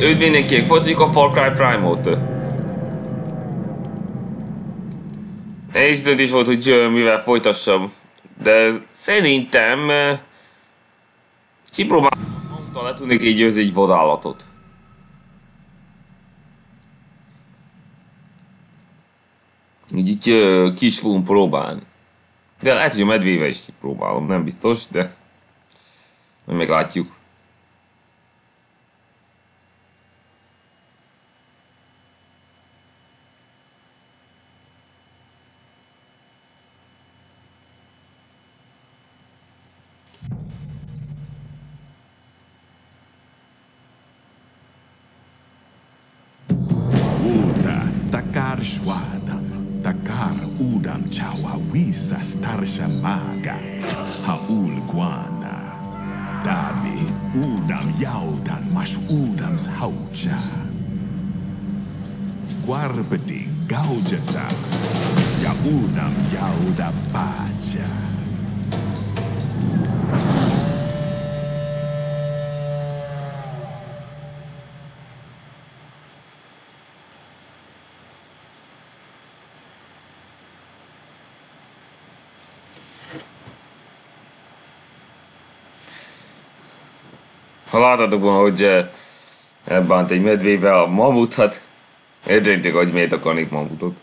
Őt mindenkinek folytatjuk a Far Cry Prime-ot. Nehéz döntés volt, hogy mivel folytassam. De szerintem... ö, Kipróbálom, le tudnék így győzni egy vadállatot. Így így ö, ki is fogunk próbálni. De lehet, hogy a medvével is kipróbálom, nem biztos, de... Meglátjuk. Guarbedi gaujata, ya udam yauda baja. Ha láthatok volna, hogy eh, elbánt egy medvével a mamut, hát értejtek, hogy miért akarnék mamutot.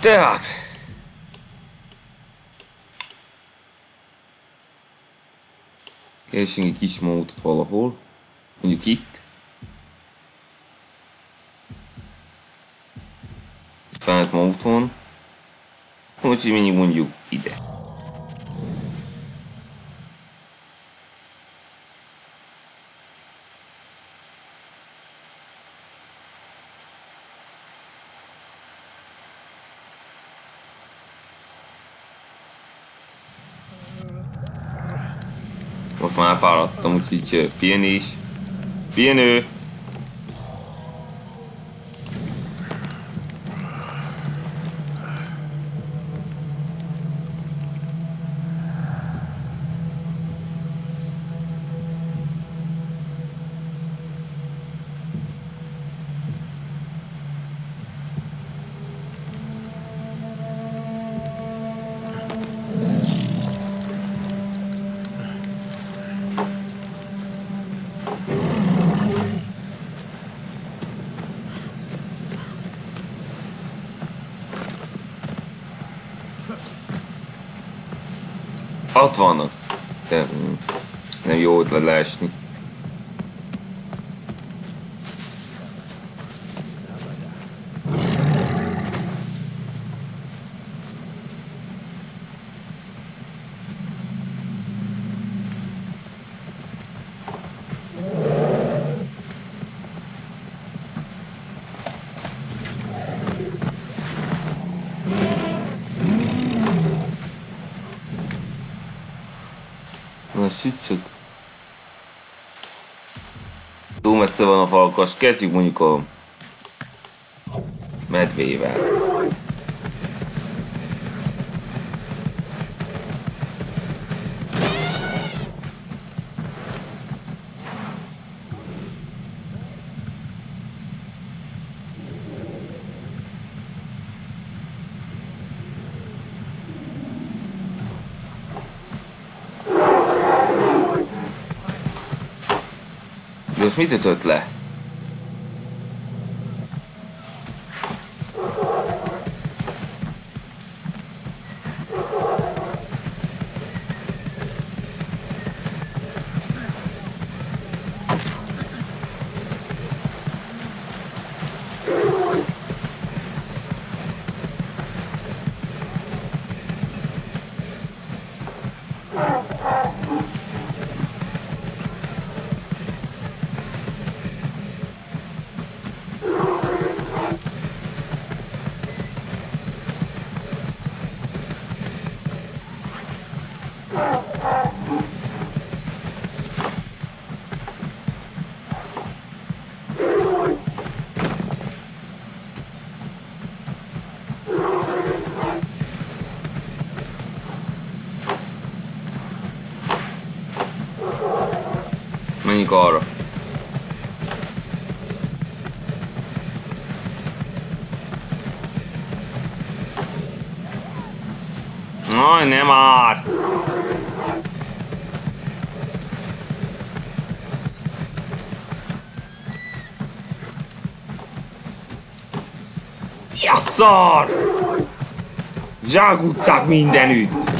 Tehát... Keresünk egy kis mamutot valahol. Mondjuk itt. Mamut van. Úgyhogy mindig mondjuk ide. Most már elfáradtam, úgyhogy is. Pihenő! Ott vannak. De mm, nem jó ötlet leesni. Na sütsük. Túl messze van a falkas, kezdjük mondjuk a medvével. Mit ütött le? Szar! Zsákutcák mindenütt!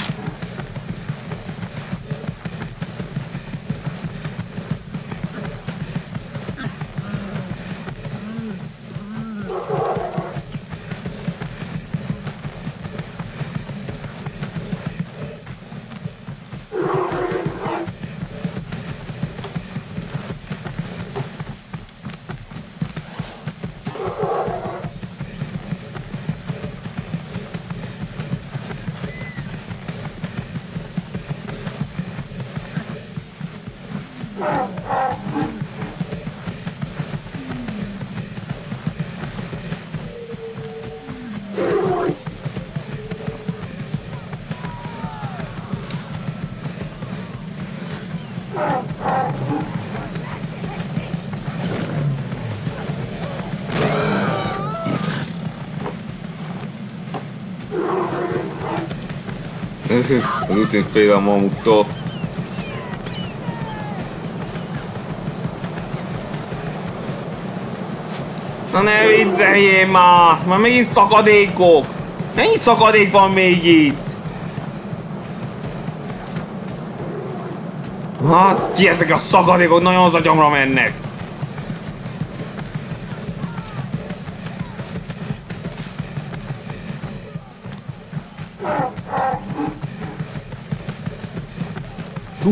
Tűnik fél a mamuttól. Na ne vicceljél már! Már megint szakadékok! Mennyi szakadék van még itt? Az ki ezek a szakadékok nagyon az agyamra mennek!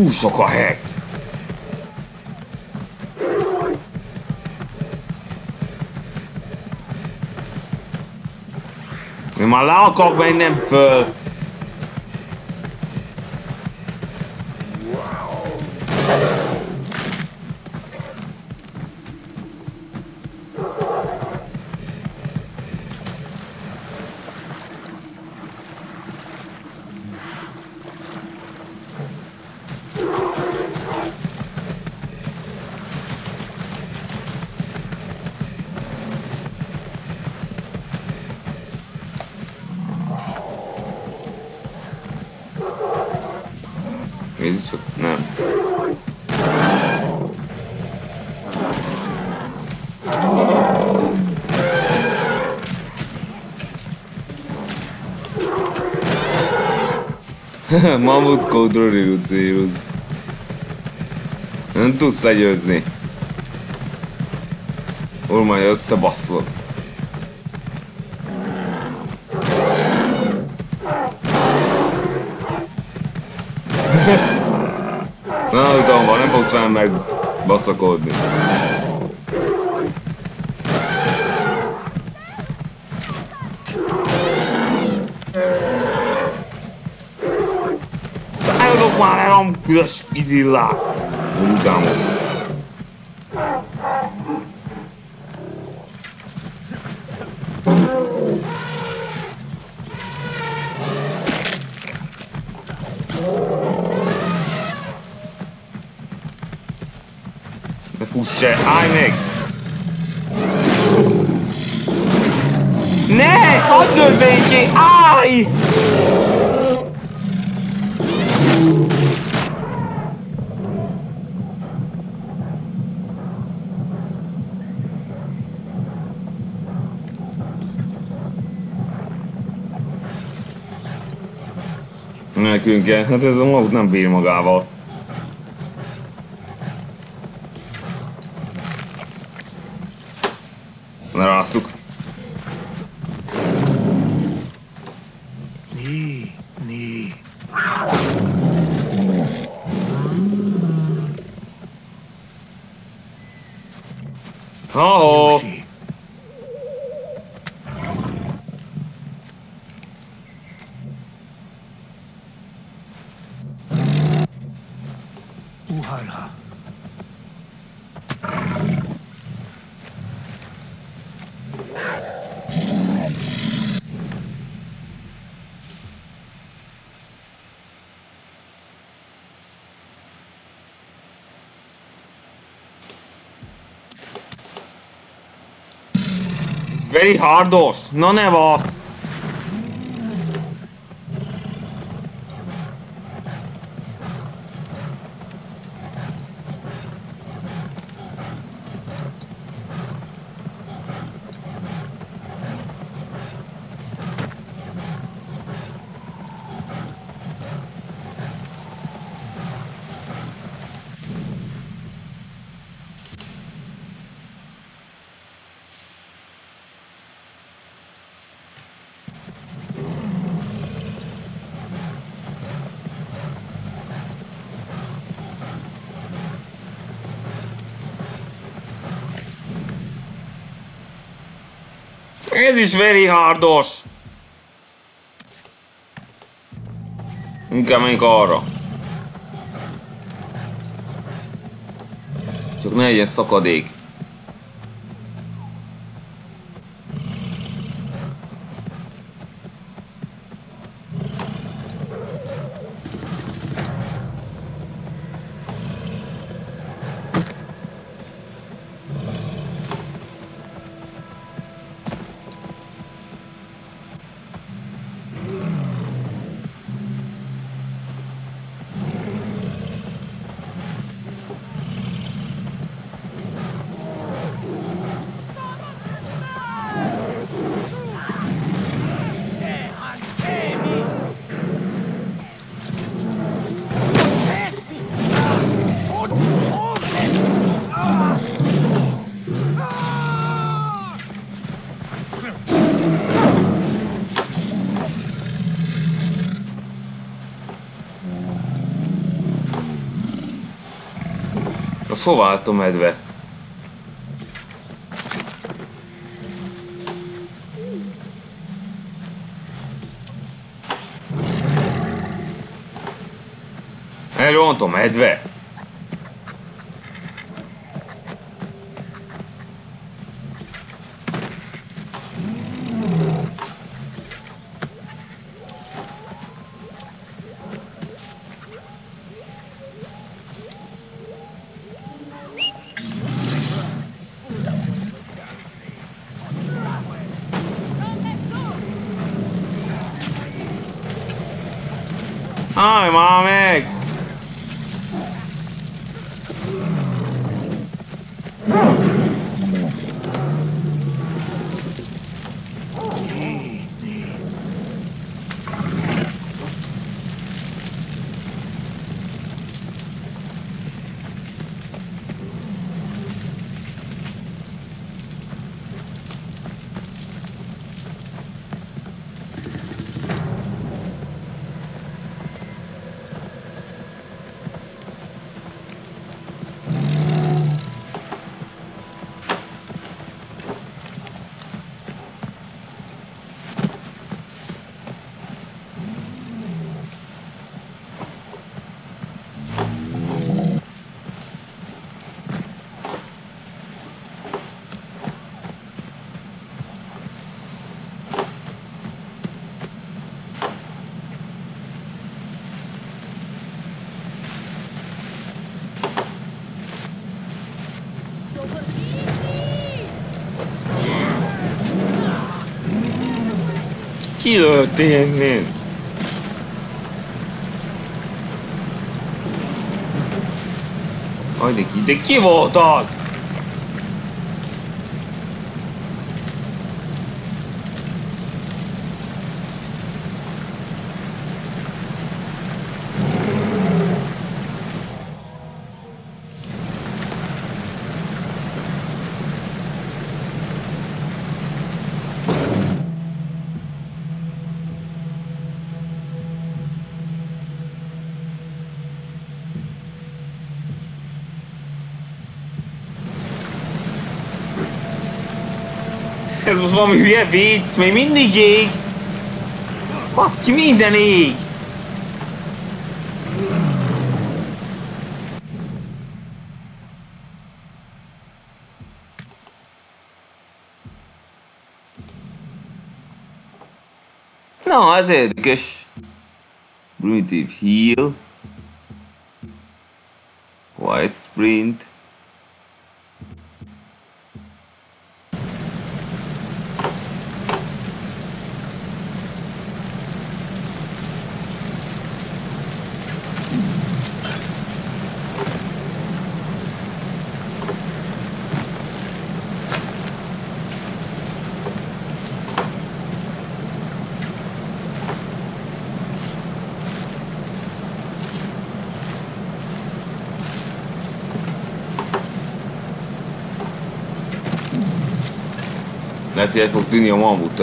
Túl sok a hely. Én már le akarok mennem föl. Nézzük csak, nem. Mamut kódról céloz. Nem tudsz legyőzni. Ormája összebaszlok. Na, tudom, van, nem fogsz velem meg baszakodni. Szálljatok már el a üres izillák! Se, állj meg! Ne! Hadd ki! Állj! Nekünk kell, hát ez a maguk nem bír magával. На рассук. Very hardos! Na ne vasz! Ez is very hardos! Inkább menjünk arra. Csak ne legyen szakadék. Sováltó medve. Elront medve. Állj már meg! Aj, de ki, de ki volt az? Most valami hülye vicc, még mindig ég! Basz ki minden ég! Na, ez érdekes. Primitive heal. White sprint. Lehet, hogy el fog tűnni a mamut.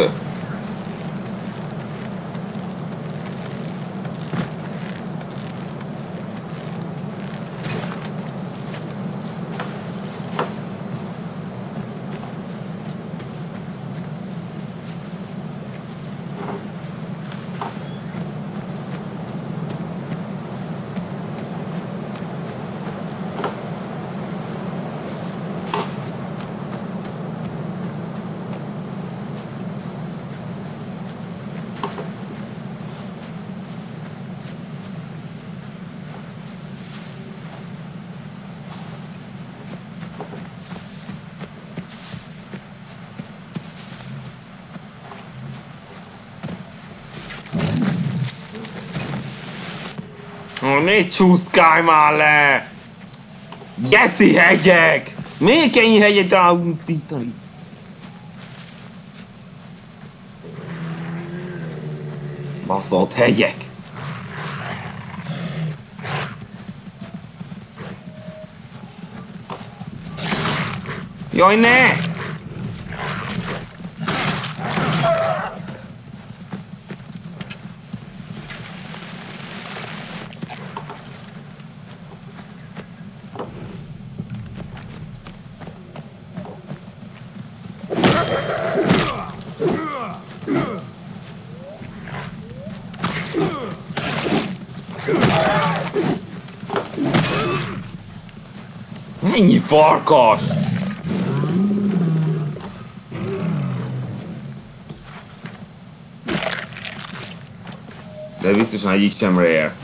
Ne csúszkálj már le! Geci hegyek! Miért kell ilyen hegyet elúszítani? Baszott hegyek! Jaj, ne! Mennyi farkas! De biztosan egyik sem rare.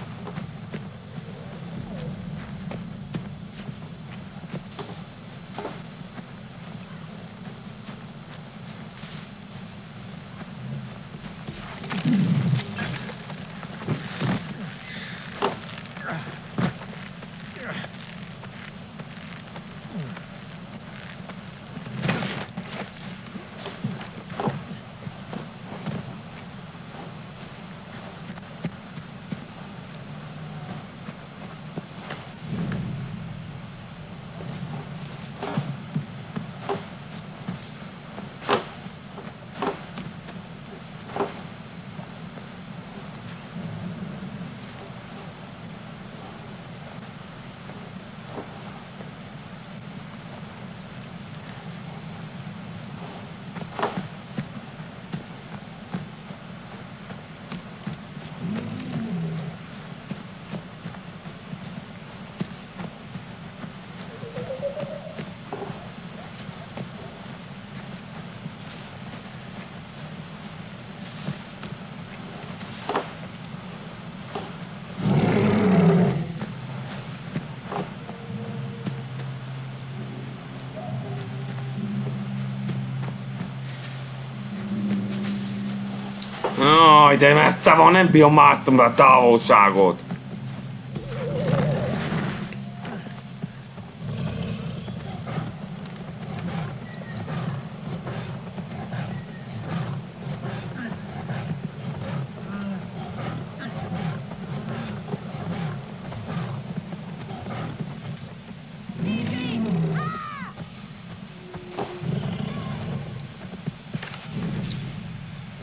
Jaj, de messze van, nem bírom be a távolságot.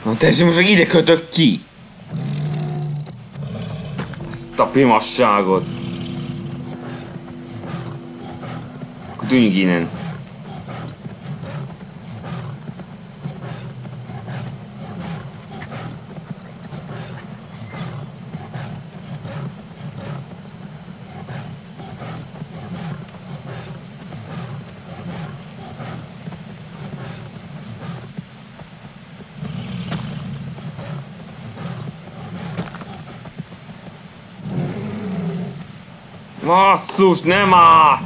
Na tessék, most meg ide kötök ki. Ezt a pimasságot. Akkor tűnjünk innen. Basszus, nem már!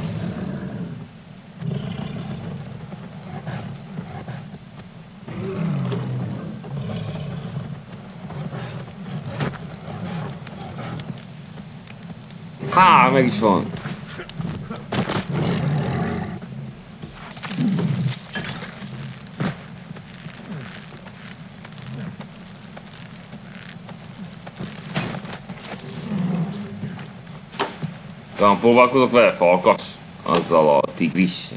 Há, meg is van. Talán próbálkozok vele, falkas? Azzal a tigris.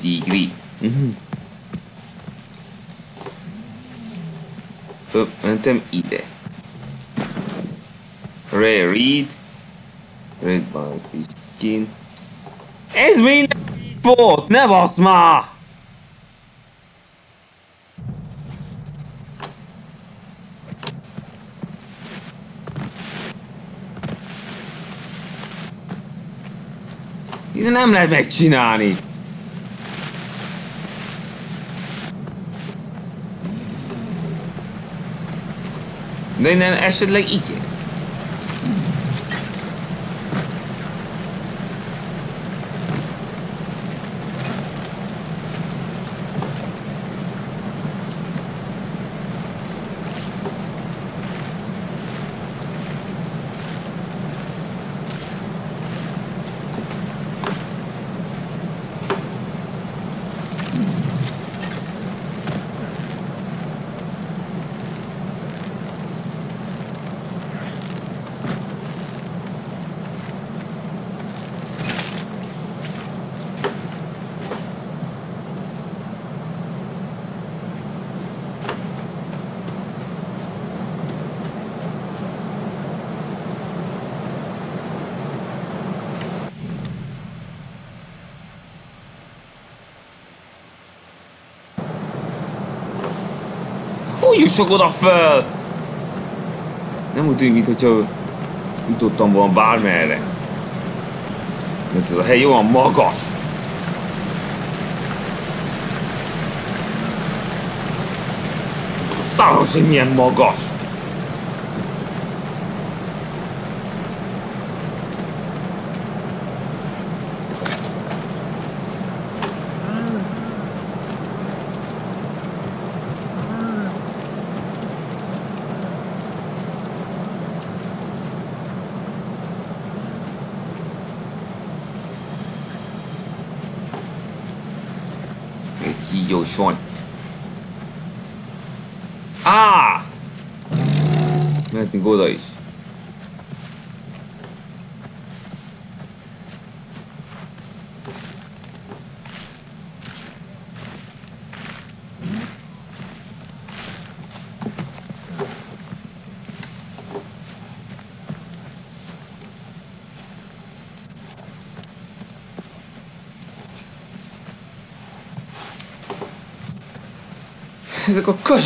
tigri. Uh-huh. Ö, mentem ide. Ray Reed. Red by Fiskin. Ez minden volt! Ne basz már! Nem lehet megcsinálni. De innen esetleg igen. Jussok oda fel? Nem úgy tűnik, mintha jutottam volna bármerre. Mert ez a hely olyan magas. Szaros, hogy milyen magas. Egy kígyó sont. Á! Mehetünk oda is.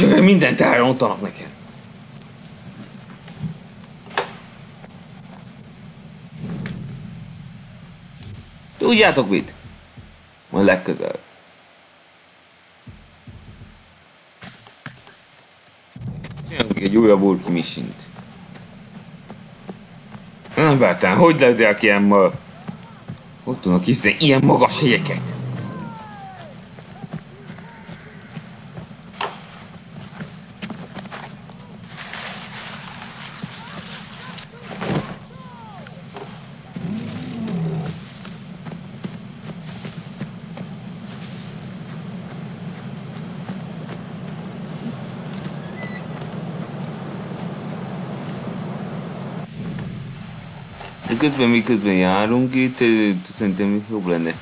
Köcsögök mindent elrontanak nekem. Tudjátok mit? Majd legközelebb. Csinálunk egy újabb urki misint. Nem bártán, hogy lehet ilyen ma... Ott tudnak hiszteni ilyen magas hegyeket? Miközben járunk itt, szerintem jobb lenne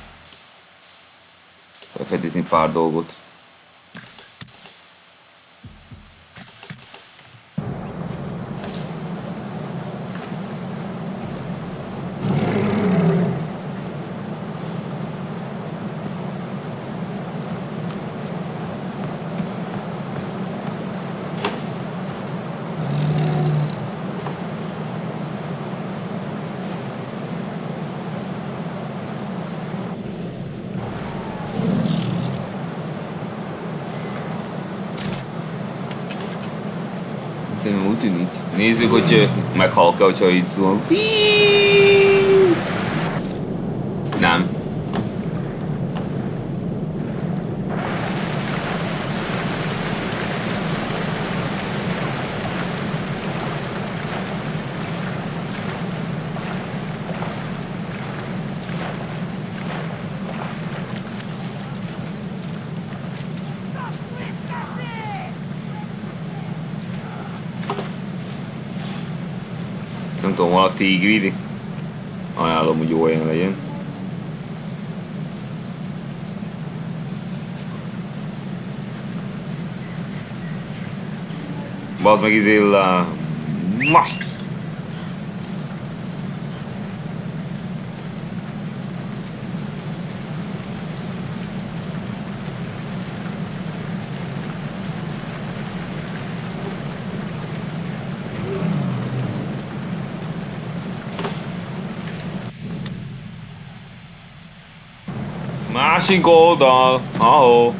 felfedezni pár dolgot. Nézzük, hogy eh, meghalok-e, hogyha így szól. Nem. tigrid. Ajánlom, hogy jó olyan legyen. Bazd meg izé, la... Uh, most! Gold 啊，好。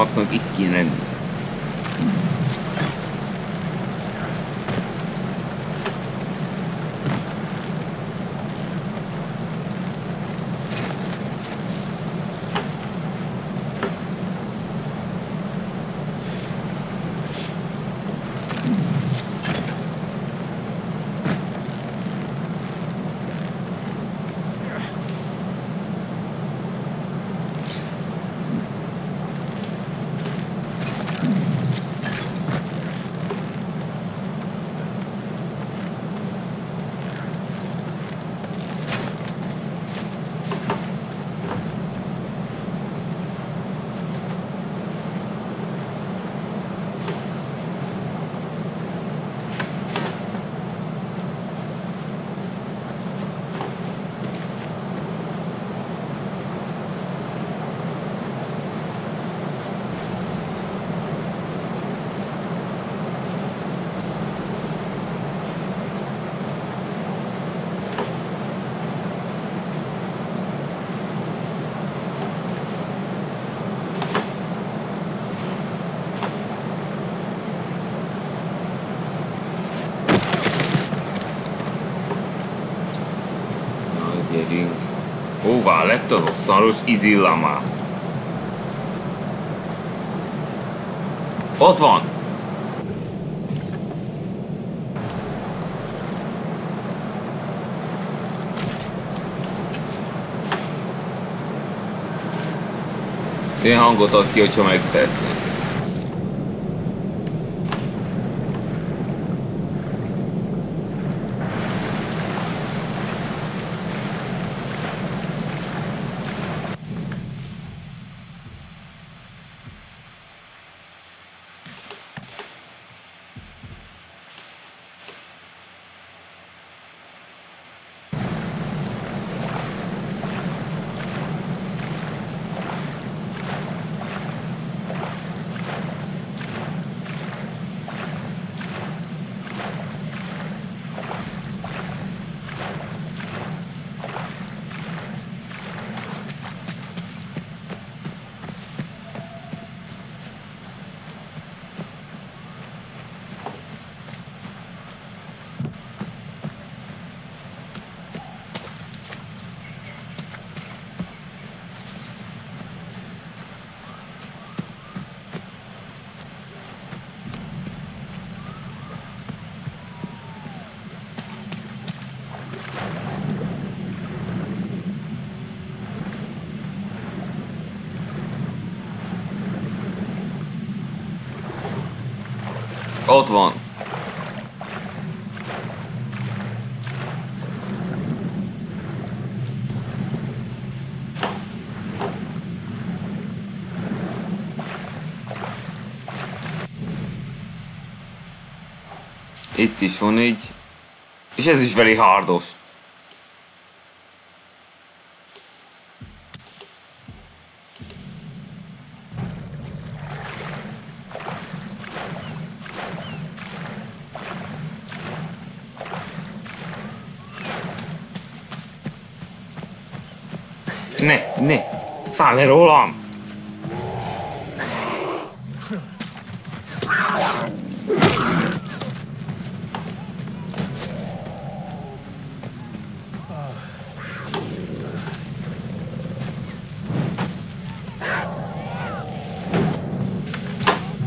Aztnak itt kéne lenni. Hová lett az a szaros izillamász? Ott van! Én hangot ad ki, hogyha megszerznék. 60. Itt is van így. És ez is veli hardos. Száll le rólam!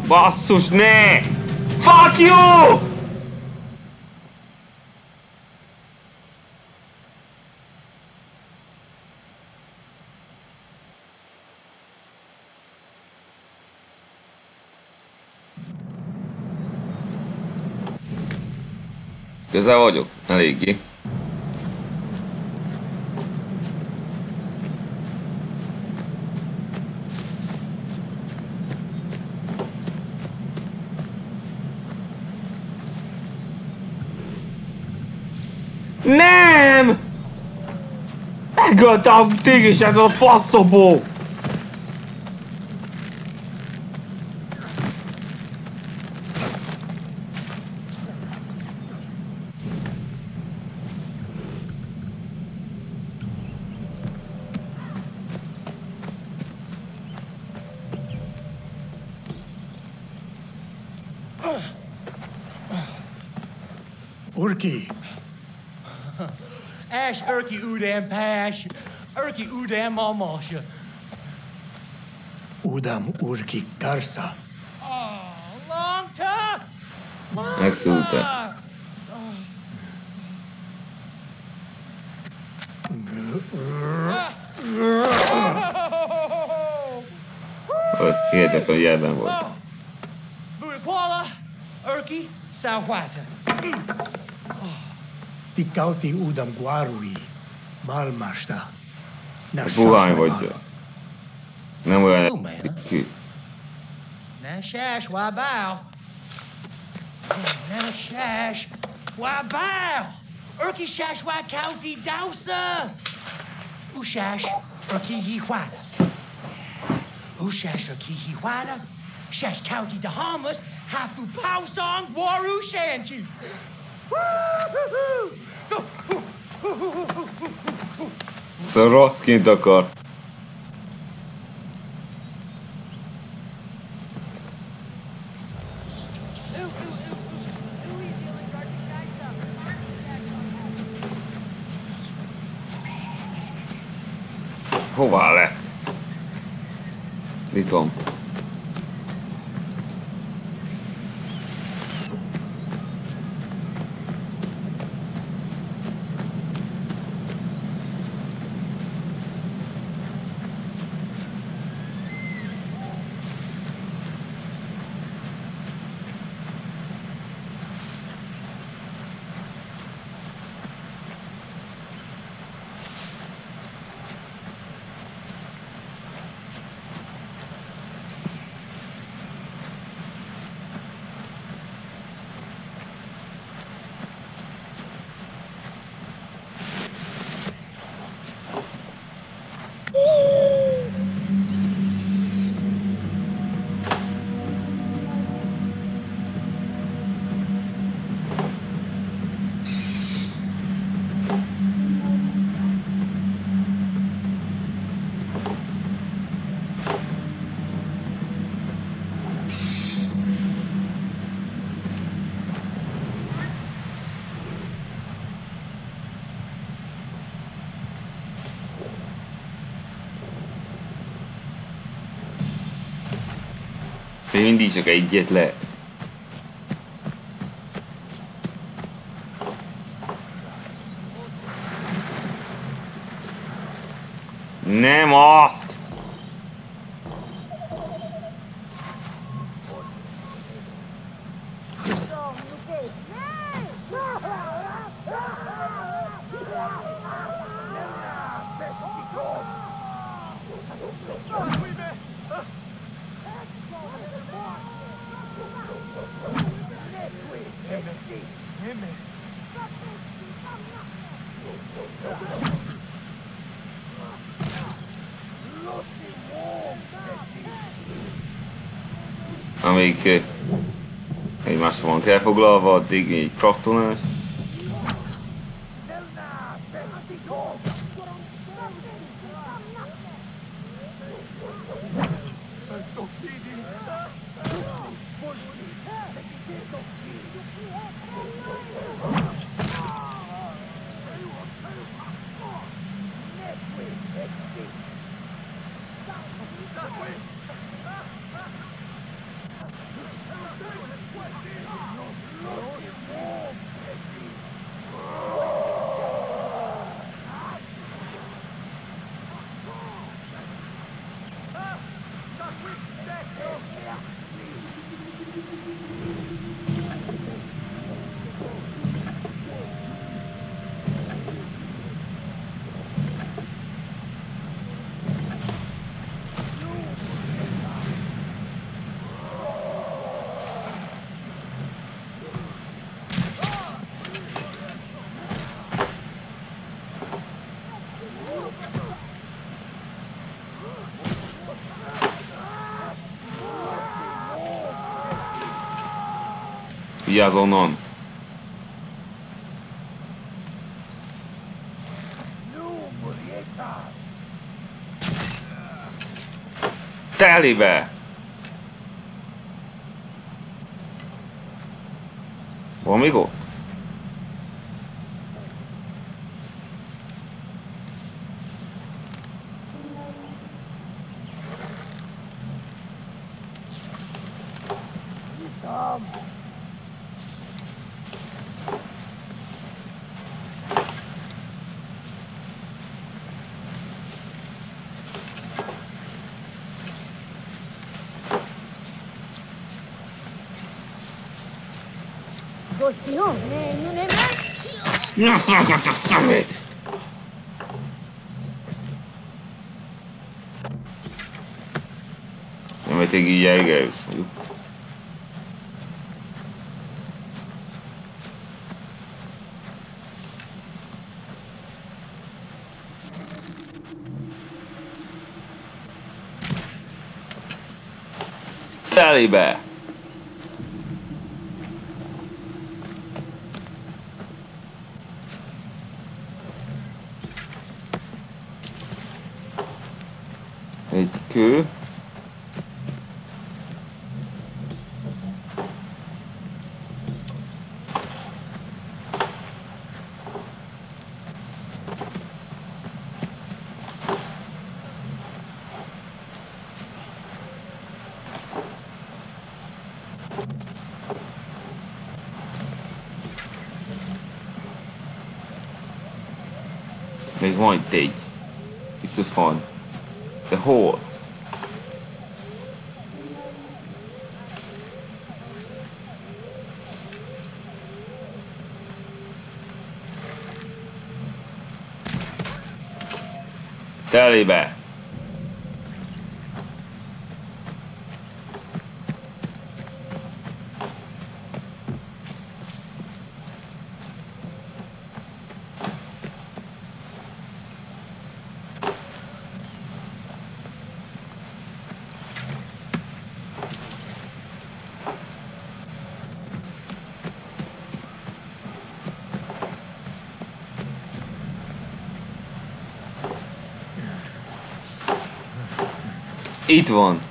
Basszus, ne! Fuck you! Közel vagyok, eléggé. Nem! Megöltem téged ez a faszobó! Urki, Ash Urki Udam Pash, Urki Udam Mamasha. Udam Urki Karsa. Long time! Long Megszűnte. time. Hogy hihetetlen jelben volt. Budakwala, Urki, Sawhata. Tikauti Udam Guarui. Bulány vagy. Nem olyan ki. Nesás, wabál! Nesás, wabál! Örkisás, wakalti, dausza! Usás, örki hihuára. Usás, örki hihuára. Shash County, the Hamas, Hafu Pow Song, Waru Shanchi. Woo-hoo-hoo! Szóval rosszként akar. Hová lett? Litom. Még mindig csak egyet le. Amíg egymásra van kell foglalva, addig egy kattonás. Vigyázz onnan. Telibe! Van még ott? Mai... Na szakadt a szemét! Nem vették így elgerős. Telibe! Egy kő. Még van itt egy. Biztos van. De hol? Telébe! Itt van. Így.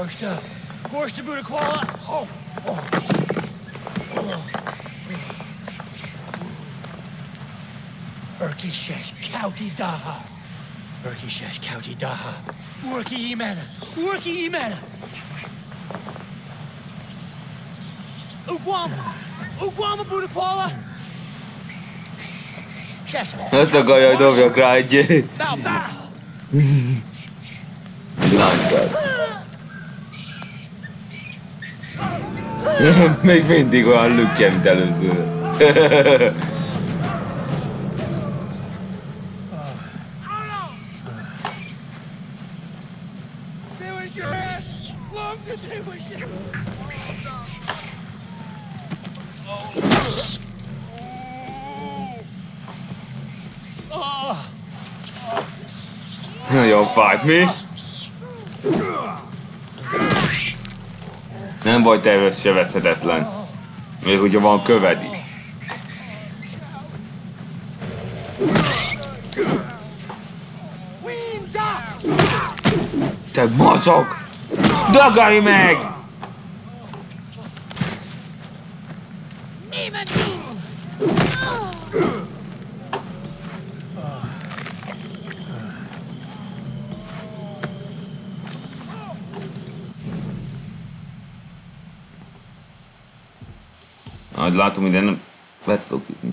Gorsha. Gorsha Buddha Koala. Oh. Oh. oh. Erki Shesh County Daha. Erki County Daha. Urki Yemana. Urki Yemana. Uguama. Uguama Buddha Koala. That's the guy I don't cry, Jay. Bow, bow. Még mindig olyan lükje, mint előző. Nagyon fájt, Me? Nem vagy te se veszhetetlen. Még hogyha van köved is. Te baszok! Dagarj meg! Ahogy látom, ide nem le tudok jutni.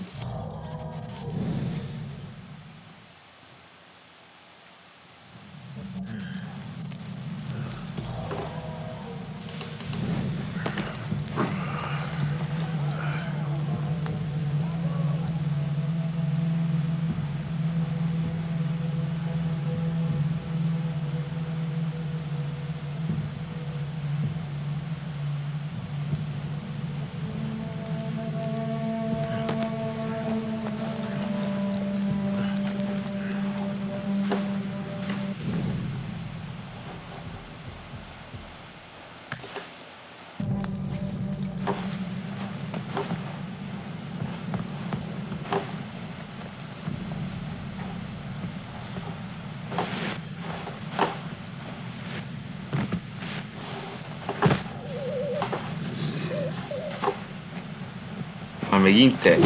Már megint te?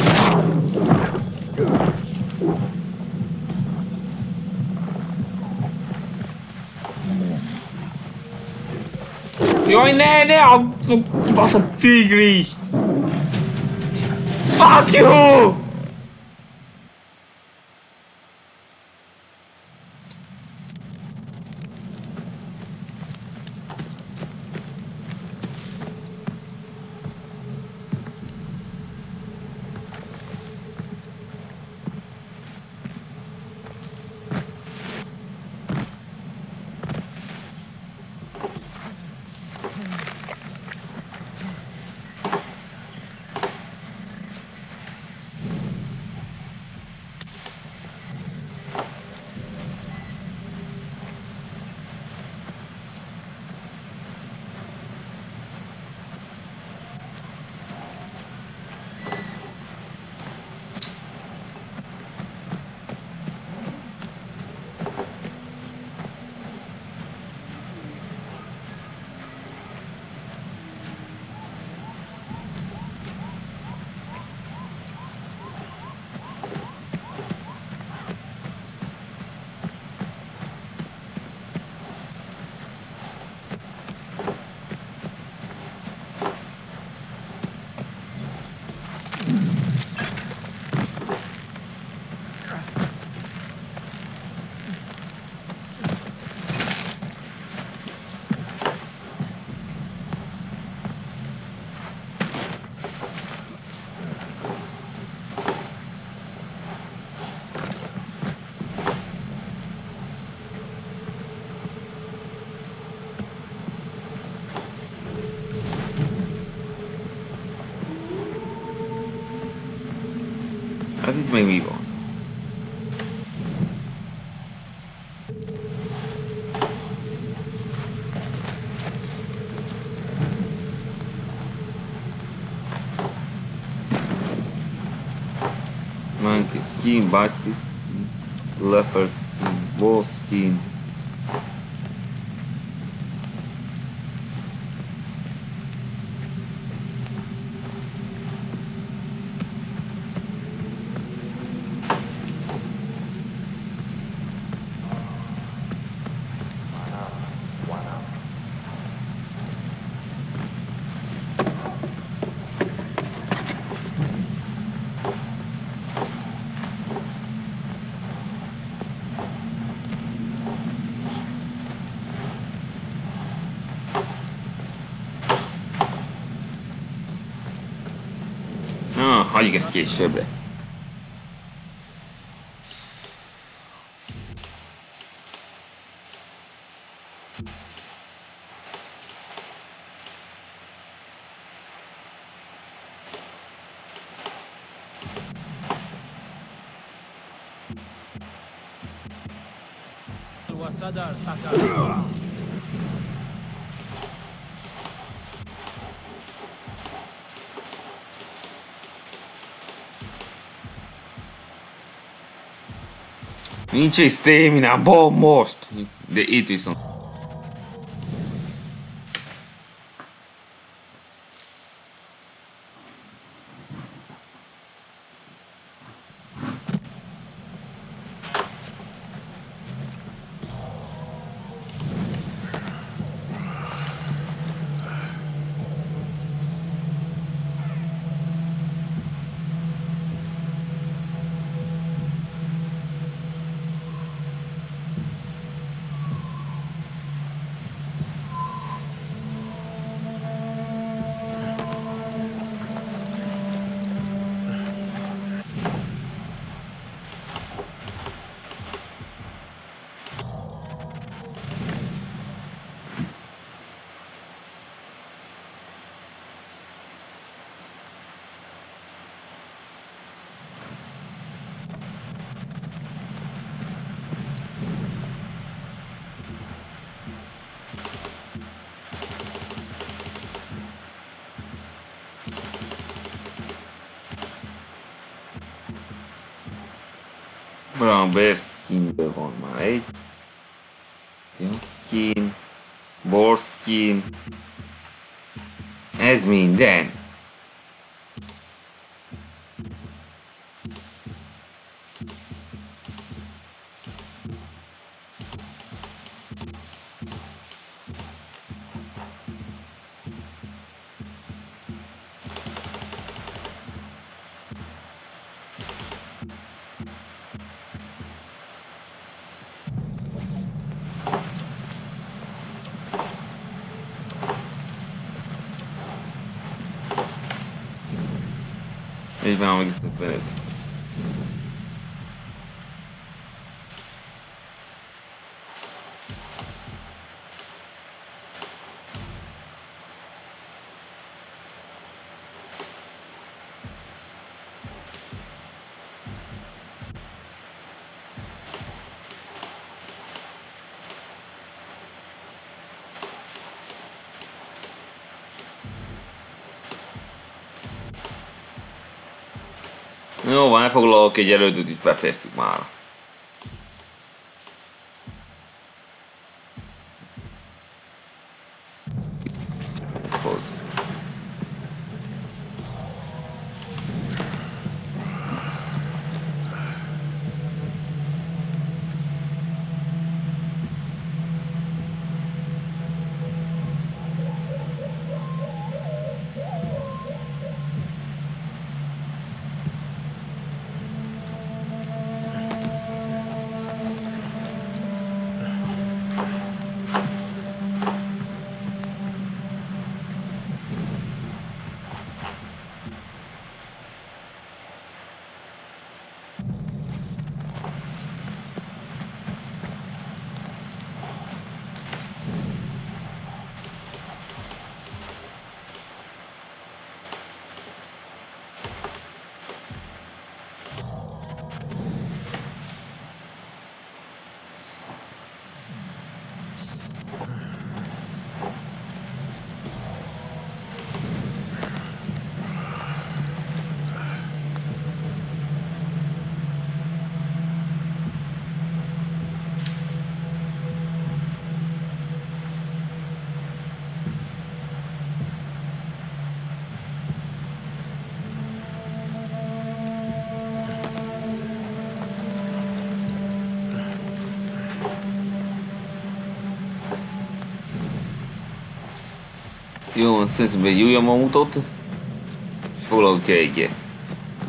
Jaj, ne, ne, a kibaszott tigrist! Fuck you! Hát itt még mi van? Monkey skin, body skin, leopard skin, wolf skin. Hagyjuk ezt későbbre. Nincs egy stamina, bom most! De itt viszont. Bramber skinből van már egy. Jó skin. Bor skin. Ez minden. Már Jó, van, elfoglalok egy elődöt is befejeztük már. Jó, van, szerintem egy újabb mamutot. És foglalok ki egyet.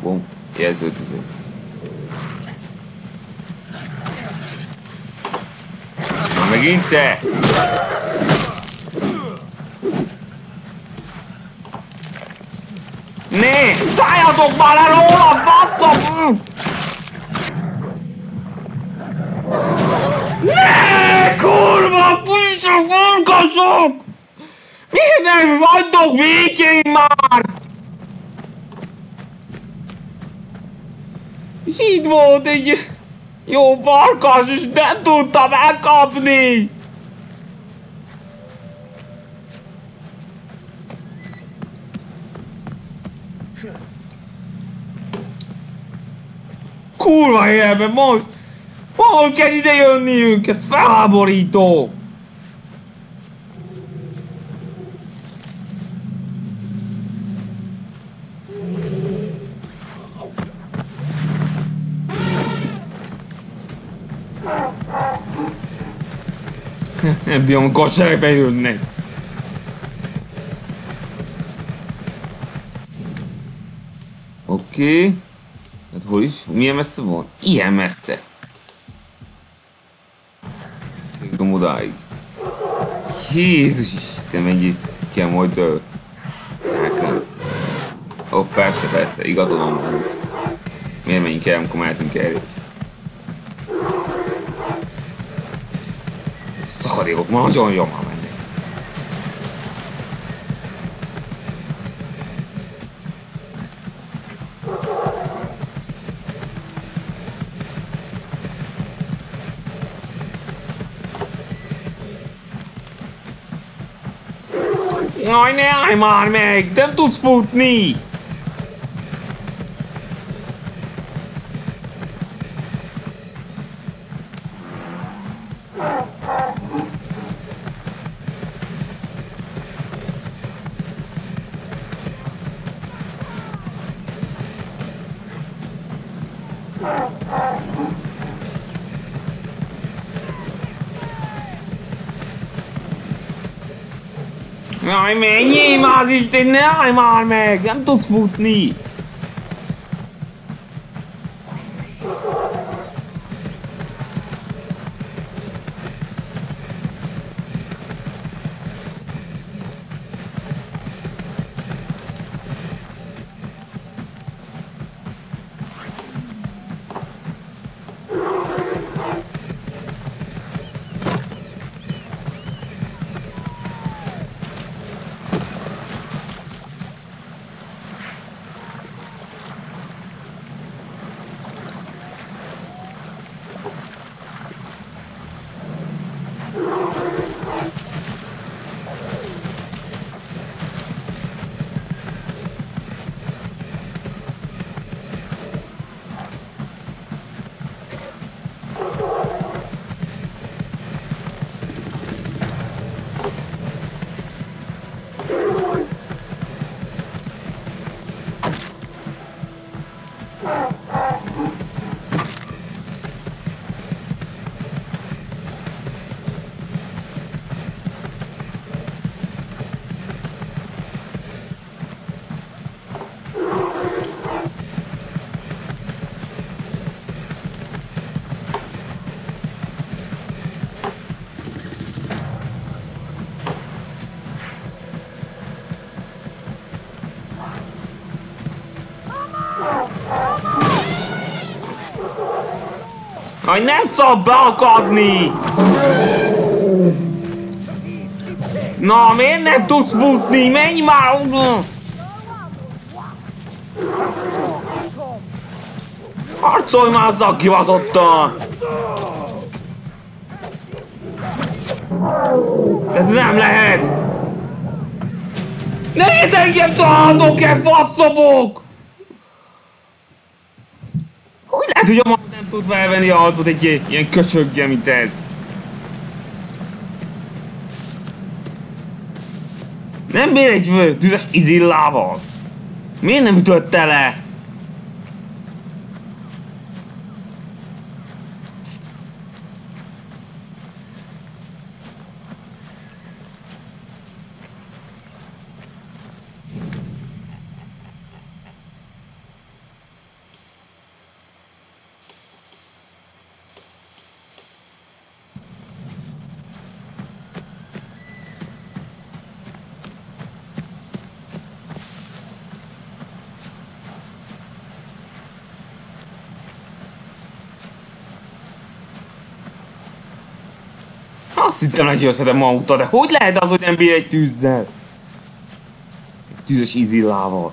Bum, jelzőtöző. Na megint te! Né! Szálljatok már le róla, basszom! Ne! Kurva, piszra furkasok! Miért vagytok békén már? És így volt egy Jó farkas, és nem tudtam elkapni! Kurva élve, most! Hol kell ide jönniük? Ez felháborító! Nem bírom, amikor seregbe jönnek. Oké. Okay. Hát hol is? Milyen messze van? Ilyen messze. Tudom odáig. Jézus Isten, mennyi kell majd ö, el Ó, oh, persze, persze, igazolom volt. Miért menjünk el, amikor mehetünk el? Szakadékok ma nagyon jól mennek. Jaj, ne állj már meg! Nem tudsz futni! Menjél már az Isten, ne állj már meg! Nem tudsz futni! Aj, nem szabad beakadni! Na, miért nem tudsz futni? Menj már! Harcolj már azzal kivazottan! Ez nem lehet! Ne engem találtok el, faszobok! Hogy lehet, hogy a ma tud felvenni a harcot egy ilyen köcsöggel, mint ez? Nem bír egy tüzes izillával? Miért nem ütötte le? Azt hittem, hogy összedem autót, de hogy lehet az, hogy nem bír egy tűzzel? Egy tűzes izillával.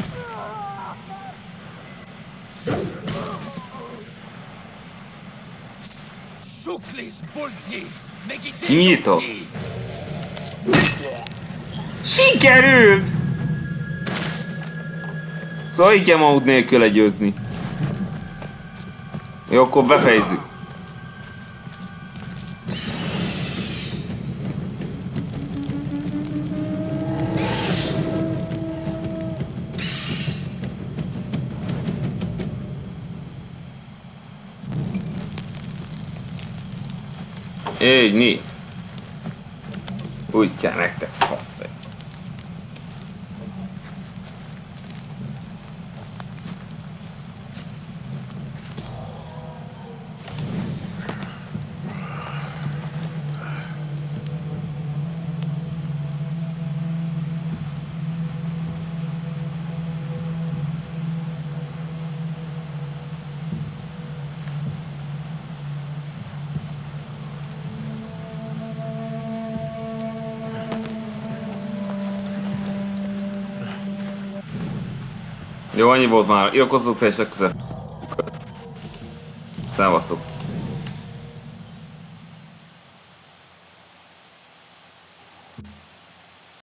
Kinyitok. Sikerült! Szóval így kell nélkül legyőzni. Jó, akkor befejezzük. Mi? Úgy kell nektek, Jó, annyi volt már. Iratkozzatok fel, és legközelebb. Szávasztok.